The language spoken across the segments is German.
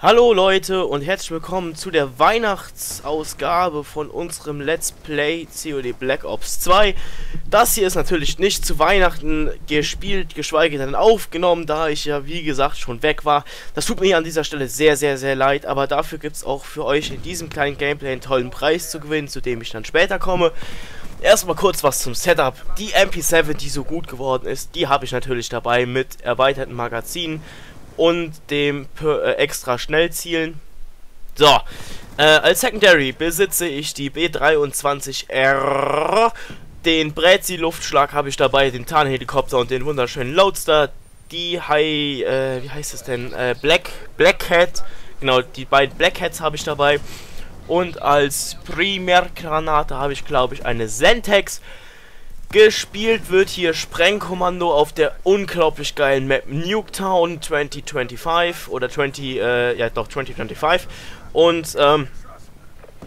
Hallo Leute und herzlich willkommen zu der Weihnachtsausgabe von unserem Let's Play COD Black Ops 2. Das hier ist natürlich nicht zu Weihnachten gespielt, geschweige denn aufgenommen, da ich ja wie gesagt schon weg war. Das tut mir an dieser Stelle sehr, sehr, sehr leid, aber dafür gibt es auch für euch in diesem kleinen Gameplay einen tollen Preis zu gewinnen, zu dem ich dann später komme. Erstmal kurz was zum Setup. Die MP7, die so gut geworden ist, die habe ich natürlich dabei mit erweiterten Magazinen und dem äh, extra Schnellzielen. So, äh, als Secondary besitze ich die B23R, den Brezi-Luftschlag habe ich dabei, den Tarnhelikopter und den wunderschönen Loadster, die High, äh, wie heißt es denn, äh, Black, Black Hat, genau, die beiden Black Hats habe ich dabei. Und als Primärgranate habe ich, glaube ich, eine Sentex. Gespielt wird hier Sprengkommando auf der unglaublich geilen Map Nuketown 2025 oder 20, äh, ja doch 2025 und ähm,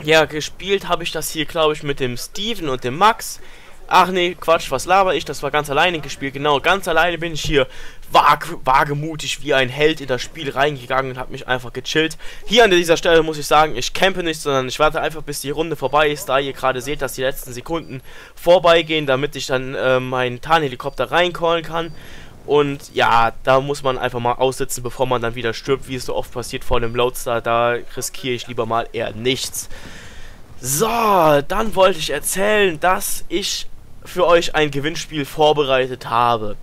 ja, gespielt habe ich das hier glaube ich mit dem Steven und dem Max Ach nee, Quatsch, was laber ich? Das war ganz alleine gespielt. Genau, ganz alleine bin ich hier wag wagemutig wie ein Held in das Spiel reingegangen und habe mich einfach gechillt. Hier an dieser Stelle muss ich sagen, ich campe nicht, sondern ich warte einfach, bis die Runde vorbei ist, da ihr gerade seht, dass die letzten Sekunden vorbeigehen, damit ich dann äh, meinen Tarnhelikopter reincallen kann. Und ja, da muss man einfach mal aussitzen, bevor man dann wieder stirbt, wie es so oft passiert vor einem Loadstar. Da riskiere ich lieber mal eher nichts. So, dann wollte ich erzählen, dass ich für euch ein Gewinnspiel vorbereitet habe.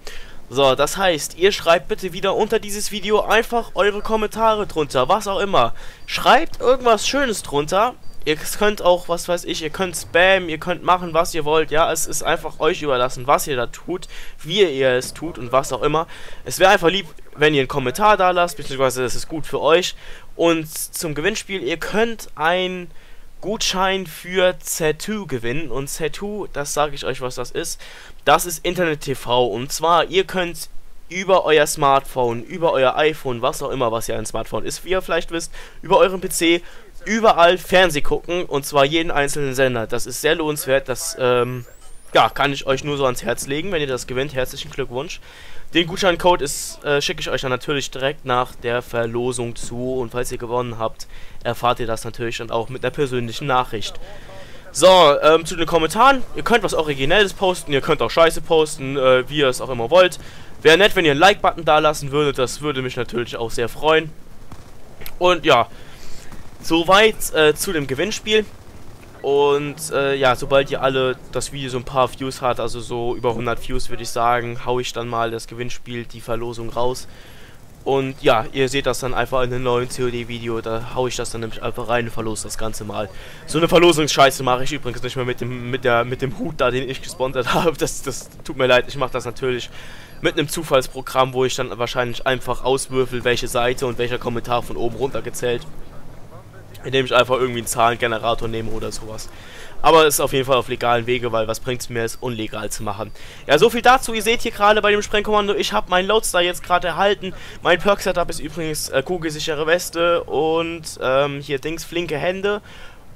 So, das heißt, ihr schreibt bitte wieder unter dieses Video einfach eure Kommentare drunter, was auch immer. Schreibt irgendwas Schönes drunter. Ihr könnt auch, was weiß ich, ihr könnt spammen, ihr könnt machen, was ihr wollt. Ja, es ist einfach euch überlassen, was ihr da tut, wie ihr es tut und was auch immer. Es wäre einfach lieb, wenn ihr einen Kommentar da lasst, beziehungsweise das ist gut für euch. Und zum Gewinnspiel, ihr könnt ein Gutschein für Z2 gewinnen. Und Z2, das sage ich euch, was das ist. Das ist Internet TV. Und zwar, ihr könnt über euer Smartphone, über euer iPhone, was auch immer, was ja ein Smartphone ist, wie ihr vielleicht wisst, über euren PC, überall Fernseh gucken. Und zwar jeden einzelnen Sender. Das ist sehr lohnenswert. Das, ähm, ja, kann ich euch nur so ans Herz legen. Wenn ihr das gewinnt, herzlichen Glückwunsch. Den Gutscheincode äh, schicke ich euch dann natürlich direkt nach der Verlosung zu. Und falls ihr gewonnen habt, erfahrt ihr das natürlich dann auch mit einer persönlichen Nachricht. So, ähm, zu den Kommentaren. Ihr könnt was Originelles posten, ihr könnt auch Scheiße posten, äh, wie ihr es auch immer wollt. Wäre nett, wenn ihr einen Like-Button da lassen würdet, das würde mich natürlich auch sehr freuen. Und ja, soweit äh, zu dem Gewinnspiel. Und äh, ja, sobald ihr alle das Video so ein paar Views hat, also so über 100 Views würde ich sagen, haue ich dann mal das Gewinnspiel, die Verlosung raus. Und ja, ihr seht das dann einfach in einem neuen COD-Video, da haue ich das dann nämlich einfach rein und verlose das Ganze mal. So eine Verlosungsscheiße mache ich übrigens nicht mehr mit dem, mit, der, mit dem Hut da, den ich gesponsert habe. Das, das tut mir leid, ich mache das natürlich mit einem Zufallsprogramm, wo ich dann wahrscheinlich einfach auswürfel, welche Seite und welcher Kommentar von oben runter gezählt indem ich einfach irgendwie einen Zahlengenerator nehme oder sowas. Aber es ist auf jeden Fall auf legalen Wege, weil was bringt es mir, es unlegal zu machen. Ja, so viel dazu. Ihr seht hier gerade bei dem Sprengkommando, ich habe meinen Loadstar jetzt gerade erhalten. Mein Perk-Setup ist übrigens äh, kugelsichere Weste und ähm, hier Dings, flinke Hände.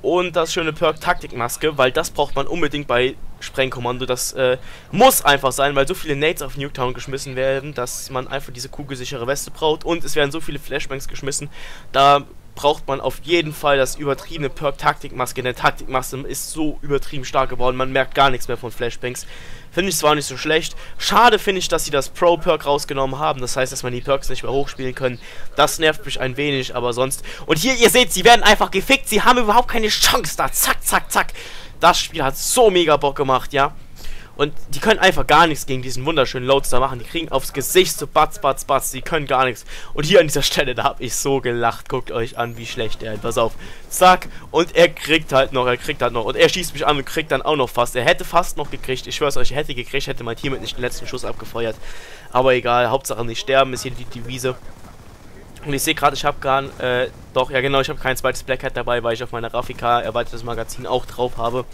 Und das schöne Perk Taktikmaske, weil das braucht man unbedingt bei Sprengkommando. Das äh, muss einfach sein, weil so viele Nades auf Nuketown geschmissen werden, dass man einfach diese kugelsichere Weste braucht. Und es werden so viele Flashbangs geschmissen. Da braucht man auf jeden Fall das übertriebene Perk Taktikmaske. Denn Taktikmaske ist so übertrieben stark geworden, man merkt gar nichts mehr von Flashbangs. Finde ich zwar nicht so schlecht. Schade finde ich, dass sie das Pro-Perk rausgenommen haben. Das heißt, dass man die Perks nicht mehr hochspielen können. Das nervt mich ein wenig, aber sonst... Und hier, ihr seht, sie werden einfach gefickt. Sie haben überhaupt keine Chance da. Zack, zack, zack. Das Spiel hat so mega Bock gemacht, ja. Und die können einfach gar nichts gegen diesen wunderschönen Loadstar machen. Die kriegen aufs Gesicht so batz, batz, batz. Die können gar nichts. Und hier an dieser Stelle, da habe ich so gelacht. Guckt euch an, wie schlecht er ist. Pass auf. Zack. Und er kriegt halt noch, er kriegt halt noch. Und er schießt mich an und kriegt dann auch noch fast. Er hätte fast noch gekriegt. Ich schwör's euch, er hätte gekriegt, hätte mein Team nicht den letzten Schuss abgefeuert. Aber egal. Hauptsache nicht sterben ist hier die Devise. Und ich sehe gerade, ich habe gar äh, doch, ja genau, ich habe kein zweites Black Hat dabei, weil ich auf meiner Rafika erweitertes Magazin auch drauf habe.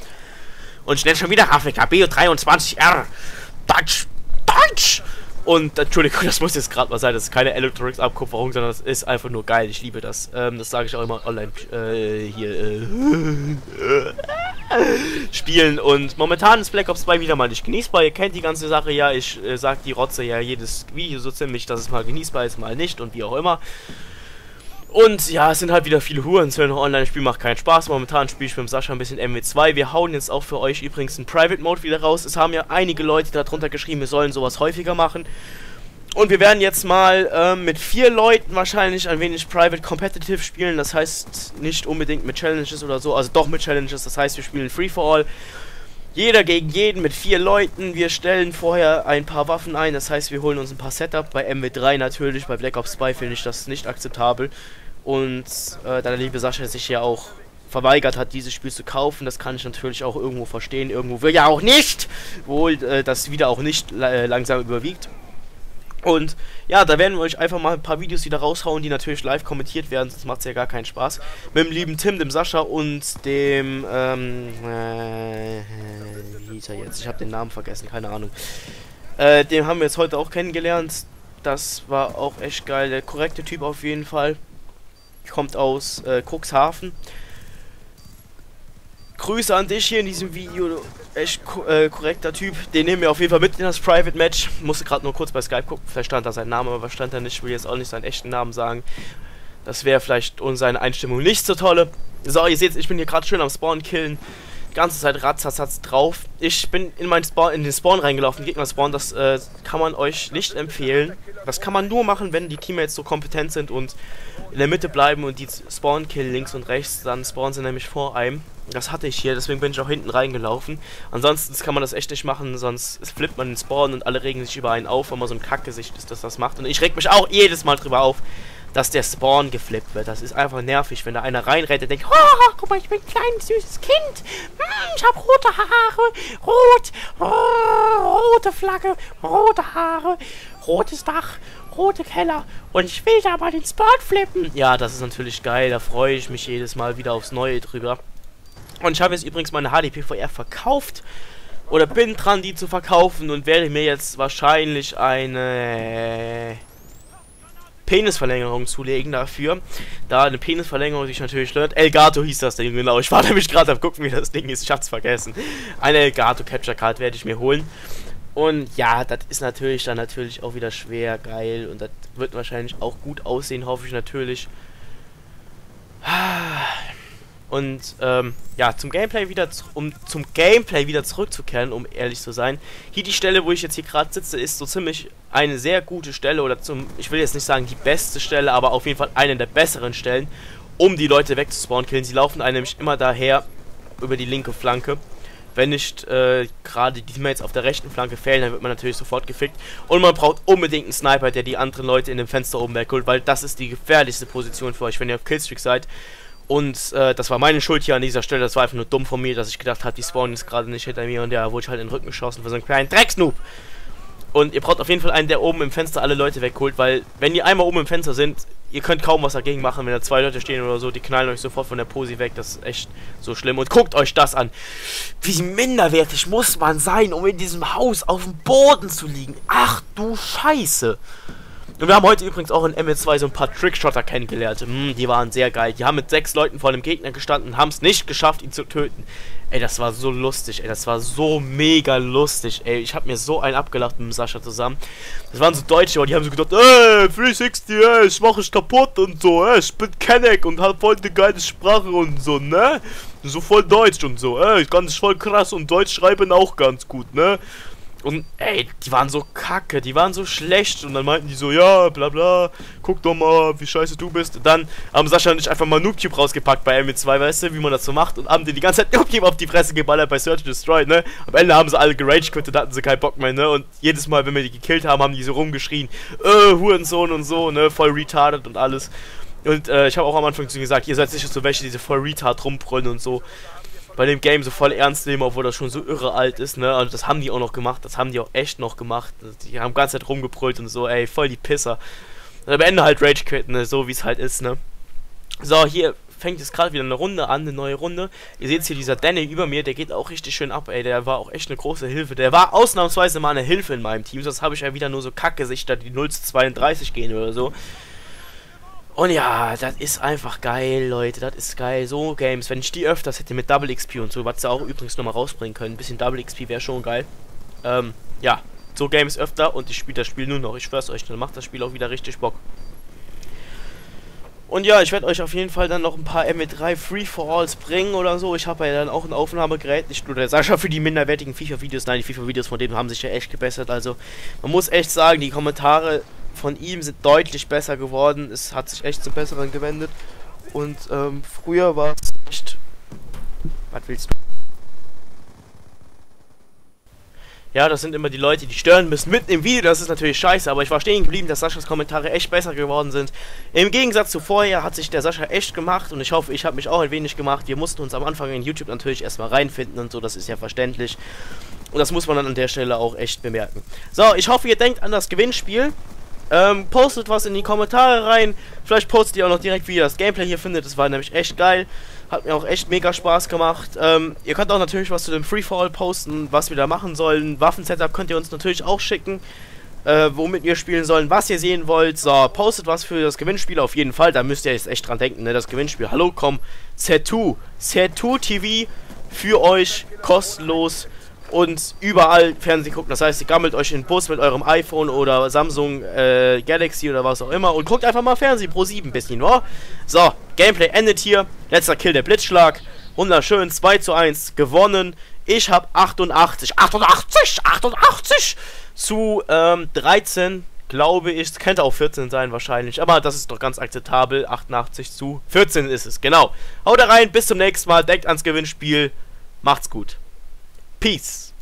Und schnell schon wieder Afrika. BO23R. Deutsch. Deutsch. Und Entschuldigung, das muss jetzt gerade mal sein. Das ist keine Electronics-Abkupferung, sondern das ist einfach nur geil. Ich liebe das. Ähm, das sage ich auch immer online äh, hier äh, spielen. Und momentan ist Black Ops 2 wieder mal nicht genießbar. Ihr kennt die ganze Sache ja. Ich äh, sage die Rotze ja jedes Video so ziemlich, dass es mal genießbar ist, mal nicht und wie auch immer. Und ja, es sind halt wieder viele Hurenzöne. Online-Spiel macht keinen Spaß. Momentan spiele ich mit Sascha ein bisschen MW2. Wir hauen jetzt auch für euch übrigens einen Private-Mode wieder raus. Es haben ja einige Leute darunter geschrieben, wir sollen sowas häufiger machen. Und wir werden jetzt mal ähm, mit vier Leuten wahrscheinlich ein wenig Private Competitive spielen. Das heißt nicht unbedingt mit Challenges oder so, also doch mit Challenges. Das heißt, wir spielen Free for All. Jeder gegen jeden mit vier Leuten. Wir stellen vorher ein paar Waffen ein. Das heißt, wir holen uns ein paar Setup. Bei MW3 natürlich. Bei Black Ops 2 finde ich das nicht akzeptabel. Und äh, da der liebe Sascha sich ja auch verweigert hat, dieses Spiel zu kaufen. Das kann ich natürlich auch irgendwo verstehen. Irgendwo will ja auch nicht. Wohl äh, das wieder auch nicht äh, langsam überwiegt. Und ja, da werden wir euch einfach mal ein paar Videos wieder raushauen, die natürlich live kommentiert werden, sonst macht es ja gar keinen Spaß. Mit dem lieben Tim, dem Sascha und dem, ähm, äh, wie hieß er jetzt? Ich habe den Namen vergessen, keine Ahnung. Äh, den haben wir jetzt heute auch kennengelernt. Das war auch echt geil. Der korrekte Typ auf jeden Fall. Kommt aus äh, Cuxhaven. Grüße an dich hier in diesem Video. Echt äh, korrekter Typ. Den nehmen wir auf jeden Fall mit in das Private Match. Musste gerade nur kurz bei Skype gucken. Vielleicht stand da sein Name, aber stand da nicht. Ich will jetzt auch nicht seinen echten Namen sagen. Das wäre vielleicht und seine Einstimmung nicht so tolle. So, ihr seht, ich bin hier gerade schön am Spawn killen ganze Zeit Ratzatzatz drauf. Ich bin in, meinen Spawn, in den Spawn reingelaufen, Gegner-Spawn. Das äh, kann man euch nicht empfehlen. Das kann man nur machen, wenn die Teammates so kompetent sind und in der Mitte bleiben und die Spawn killen links und rechts. Dann spawnen sie nämlich vor einem. Das hatte ich hier, deswegen bin ich auch hinten reingelaufen. Ansonsten kann man das echt nicht machen, sonst flippt man den Spawn und alle regen sich über einen auf, wenn man so ein Kackgesicht ist, das das macht. Und ich reg mich auch jedes Mal drüber auf, dass der Spawn geflippt wird. Das ist einfach nervig, wenn da einer reinrennt und denkt, oh, guck mal, ich bin ein kleines, süßes Kind. Hm, ich habe rote Haare, rot, oh, rote Flagge, rote Haare, rotes Dach, rote Keller und ich will da mal den Spawn flippen. Ja, das ist natürlich geil, da freue ich mich jedes Mal wieder aufs Neue drüber. Und ich habe jetzt übrigens meine HDPVR verkauft oder bin dran, die zu verkaufen und werde mir jetzt wahrscheinlich eine Penisverlängerung zulegen dafür. Da eine Penisverlängerung sich natürlich stört. Elgato hieß das Ding, genau. Ich war nämlich gerade am gucken, wie das Ding ist. Ich hab's vergessen. Eine Elgato Capture Card werde ich mir holen. Und ja, das ist natürlich dann natürlich auch wieder schwer, geil. Und das wird wahrscheinlich auch gut aussehen, hoffe ich natürlich. Und ähm, ja, zum Gameplay wieder, um zum Gameplay wieder zurückzukehren, um ehrlich zu sein. Hier die Stelle, wo ich jetzt hier gerade sitze, ist so ziemlich eine sehr gute Stelle oder zum, ich will jetzt nicht sagen die beste Stelle, aber auf jeden Fall eine der besseren Stellen, um die Leute wegzuspawnen killen. Sie laufen einem nämlich immer daher über die linke Flanke. Wenn nicht äh, gerade die Teammates auf der rechten Flanke fehlen, dann wird man natürlich sofort gefickt. Und man braucht unbedingt einen Sniper, der die anderen Leute in dem Fenster oben wegholt, weil das ist die gefährlichste Position für euch, wenn ihr auf Killstreak seid. Und äh, das war meine Schuld hier an dieser Stelle. Das war einfach nur dumm von mir, dass ich gedacht habe, die spawnen ist gerade nicht hinter mir und ja, wurde ich halt in den Rücken geschossen für so einen kleinen Drecksnoob. Und ihr braucht auf jeden Fall einen, der oben im Fenster alle Leute wegholt, weil wenn die einmal oben im Fenster sind, ihr könnt kaum was dagegen machen, wenn da zwei Leute stehen oder so, die knallen euch sofort von der Posi weg. Das ist echt so schlimm. Und guckt euch das an. Wie minderwertig muss man sein, um in diesem Haus auf dem Boden zu liegen? Ach du Scheiße. Und wir haben heute übrigens auch in ML2 so ein paar Trickshotter kennengelernt. Hm, die waren sehr geil. Die haben mit sechs Leuten vor dem Gegner gestanden und haben es nicht geschafft, ihn zu töten. Ey, das war so lustig, ey. Das war so mega lustig, ey. Ich habe mir so einen abgelacht mit Sascha zusammen. Das waren so Deutsche, und die haben so gedacht, ey, 360, ey, ich mache ich kaputt und so, ey, ich bin Kenneck und hab voll eine geile Sprache und so, ne? So voll Deutsch und so, ey, das voll krass und Deutsch schreiben auch ganz gut, ne? Und ey, die waren so kacke, die waren so schlecht. Und dann meinten die so, ja, bla bla, guck doch mal, wie scheiße du bist. Dann haben Sascha und ich einfach mal Noobtube rausgepackt bei MW2, weißt du, wie man das so macht. Und haben die die ganze Zeit Noobtube auf die Fresse geballert bei Search Destroy, ne. Am Ende haben sie alle gerage quittet, hatten sie keinen Bock mehr, ne. Und jedes Mal, wenn wir die gekillt haben, haben die so rumgeschrien, äh, Hurensohn und so, ne, voll retarded und alles. Und äh, ich habe auch am Anfang zu ihnen gesagt, ihr seid sicher so welche, die so voll retard rumbrüllen und so bei dem Game so voll ernst nehmen, obwohl das schon so irre alt ist, ne? Also das haben die auch noch gemacht, das haben die auch echt noch gemacht. Die haben ganze Zeit rumgebrüllt und so, ey, voll die Pisser. Und am Ende halt Rage quitten, ne? So wie es halt ist, ne? So, hier fängt jetzt gerade wieder eine Runde an, eine neue Runde. Ihr seht hier dieser Danny über mir, der geht auch richtig schön ab, ey. Der war auch echt eine große Hilfe. Der war ausnahmsweise mal eine Hilfe in meinem Team. Sonst habe ich ja wieder nur so Kackgesichter, die 0 zu 32 gehen oder so. Und ja, das ist einfach geil, Leute. Das ist geil. So Games, wenn ich die öfters hätte mit Double XP und so, was sie auch übrigens nochmal rausbringen können. Ein bisschen Double XP wäre schon geil. Ähm, ja, so Games öfter und ich spiele das Spiel nur noch. Ich schwör's euch, dann macht das Spiel auch wieder richtig Bock. Und ja, ich werde euch auf jeden Fall dann noch ein paar MW3 Free-for-Alls bringen oder so. Ich habe ja dann auch ein Aufnahmegerät, nicht nur der Sascha für die minderwertigen FIFA-Videos. Nein, die FIFA-Videos von dem haben sich ja echt gebessert. Also man muss echt sagen, die Kommentare von ihm sind deutlich besser geworden. Es hat sich echt zum Besseren gewendet. Und ähm, früher war es echt... Was willst du? Ja, das sind immer die Leute, die stören müssen mitten im Video. Das ist natürlich scheiße, aber ich war stehen geblieben, dass Saschas Kommentare echt besser geworden sind. Im Gegensatz zu vorher hat sich der Sascha echt gemacht und ich hoffe, ich habe mich auch ein wenig gemacht. Wir mussten uns am Anfang in YouTube natürlich erstmal reinfinden und so, das ist ja verständlich. Und das muss man dann an der Stelle auch echt bemerken. So, ich hoffe, ihr denkt an das Gewinnspiel. Ähm, postet was in die Kommentare rein. Vielleicht postet ihr auch noch direkt, wie ihr das Gameplay hier findet. Das war nämlich echt geil. Hat mir auch echt mega Spaß gemacht. Ähm, ihr könnt auch natürlich was zu dem Freefall posten, was wir da machen sollen. Waffensetup könnt ihr uns natürlich auch schicken. Äh, womit wir spielen sollen, was ihr sehen wollt. So, postet was für das Gewinnspiel auf jeden Fall. Da müsst ihr jetzt echt dran denken, ne? Das Gewinnspiel. Hallo, komm. Z2. Z2 TV für euch kostenlos und überall Fernsehen gucken. Das heißt, ihr gammelt euch in den Bus mit eurem iPhone oder Samsung äh, Galaxy oder was auch immer und guckt einfach mal Fernsehen pro 7 bisschen, wa? So, Gameplay endet hier. Letzter Kill der Blitzschlag. Wunderschön, 2 zu 1 gewonnen. Ich habe 88, 88, 88 zu ähm, 13, glaube ich. Könnte auch 14 sein wahrscheinlich, aber das ist doch ganz akzeptabel. 88 zu 14 ist es, genau. Haut rein, bis zum nächsten Mal. Denkt ans Gewinnspiel. Macht's gut. Peace.